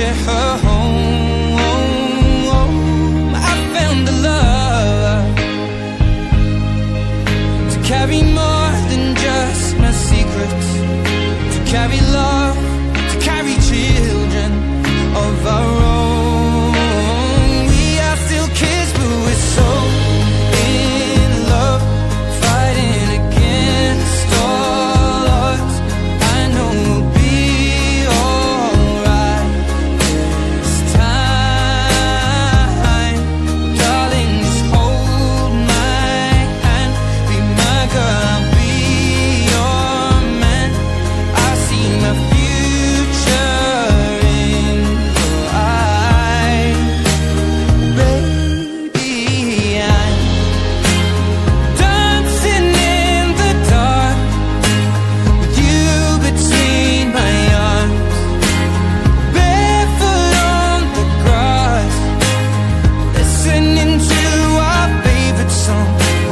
I'll her home. I found a love to carry more than just my secrets, to carry love, to carry children